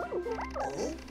어?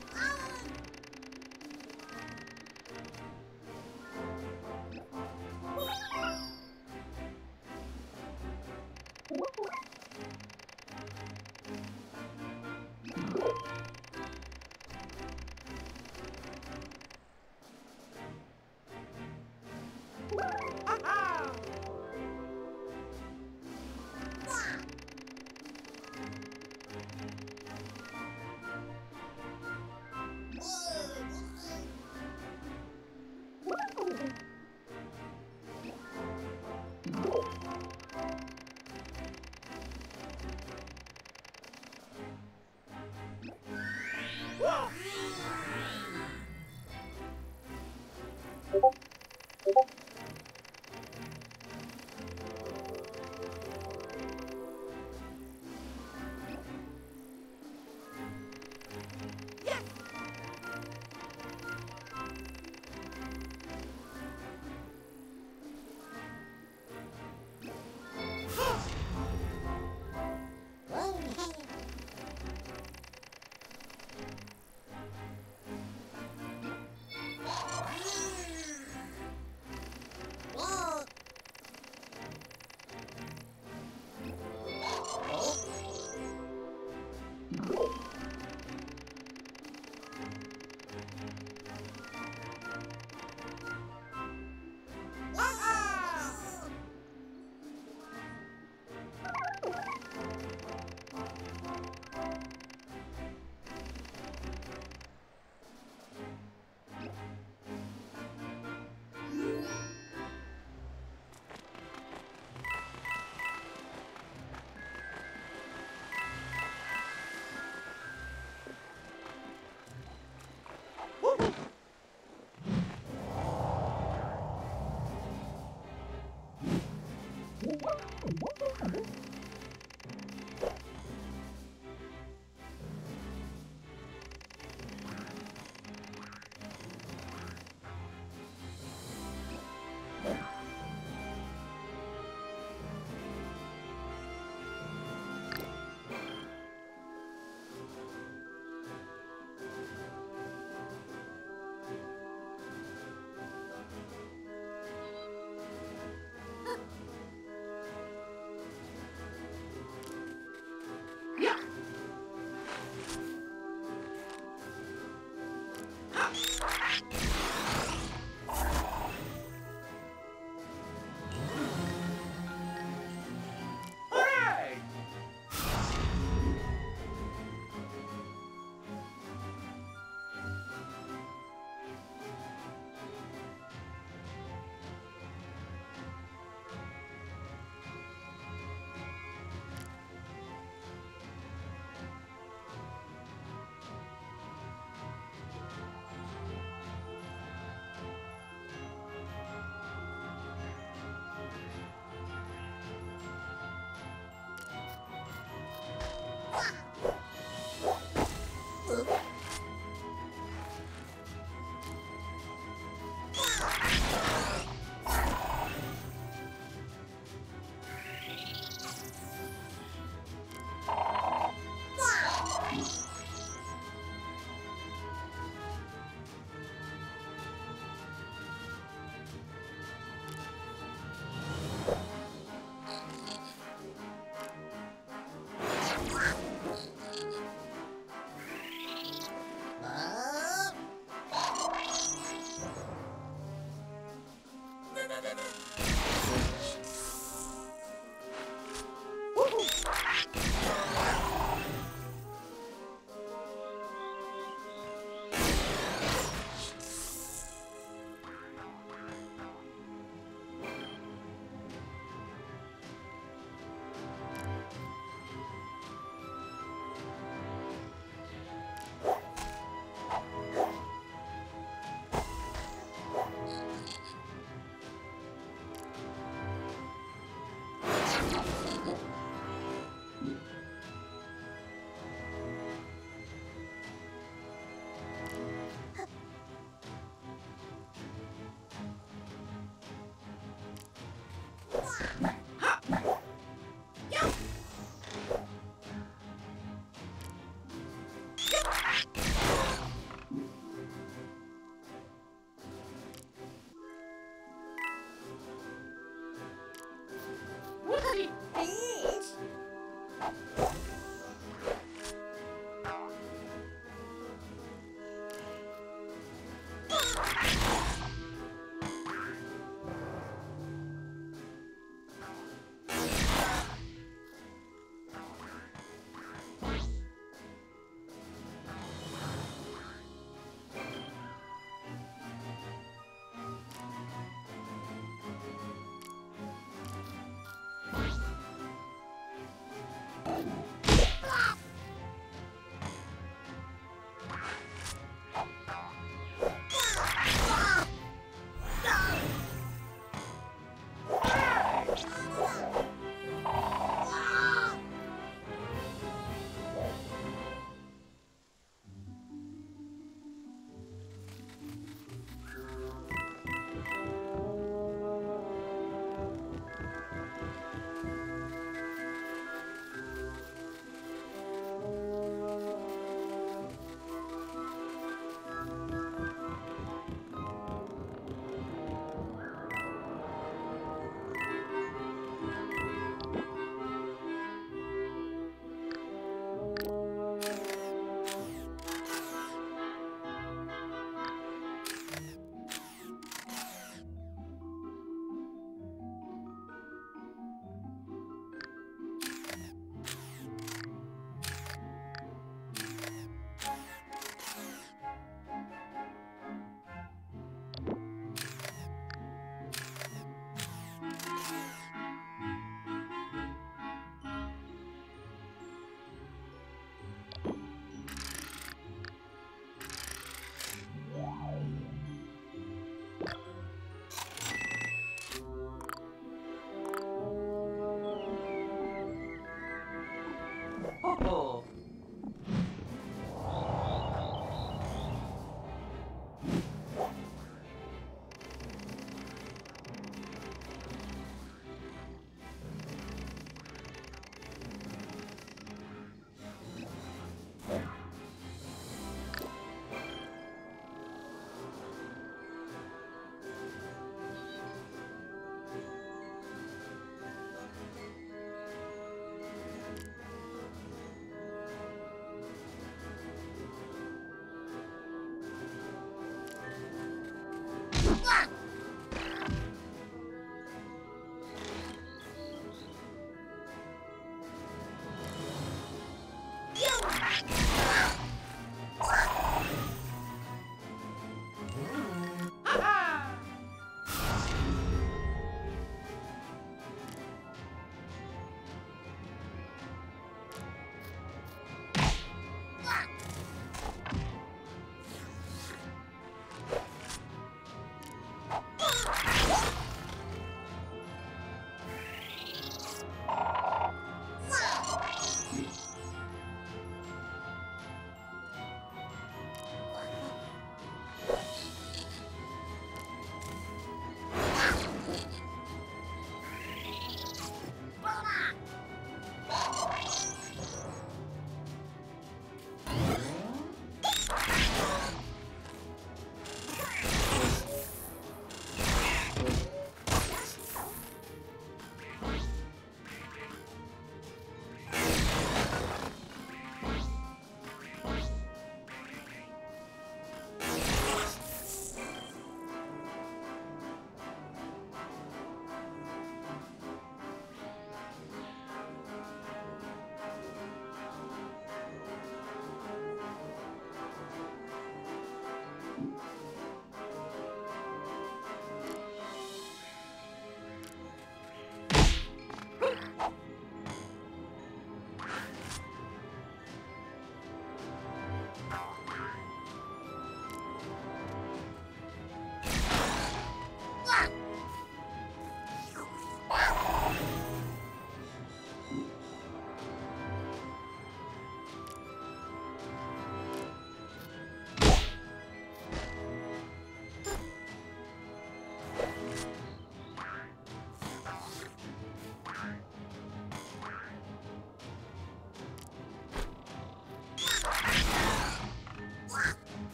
What? Apple.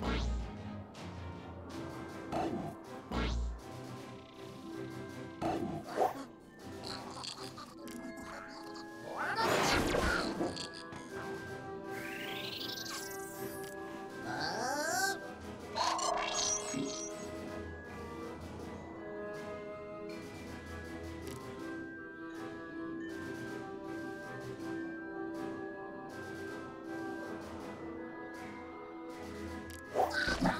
Bye. Yeah.